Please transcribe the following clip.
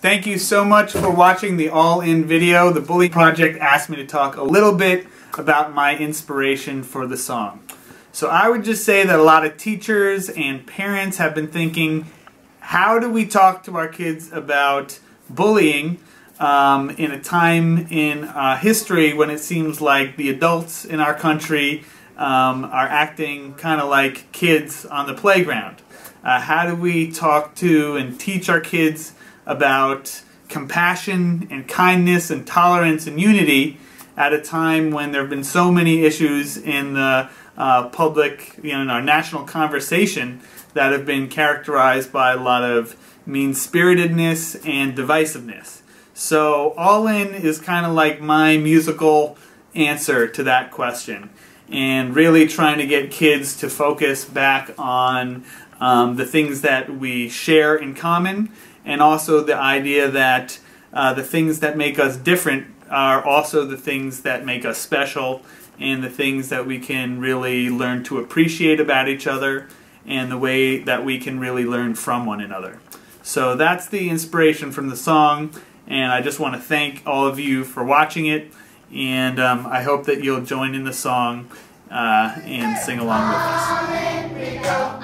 Thank you so much for watching the All In video. The Bully Project asked me to talk a little bit about my inspiration for the song. So I would just say that a lot of teachers and parents have been thinking, how do we talk to our kids about bullying um, in a time in uh, history when it seems like the adults in our country um, are acting kind of like kids on the playground? Uh, how do we talk to and teach our kids about compassion and kindness and tolerance and unity at a time when there have been so many issues in the uh, public, you know, in our national conversation that have been characterized by a lot of mean-spiritedness and divisiveness. So All In is kind of like my musical answer to that question and really trying to get kids to focus back on um, the things that we share in common and also the idea that uh, the things that make us different are also the things that make us special and the things that we can really learn to appreciate about each other and the way that we can really learn from one another. So that's the inspiration from the song and I just want to thank all of you for watching it and um, I hope that you'll join in the song uh, and sing along with us.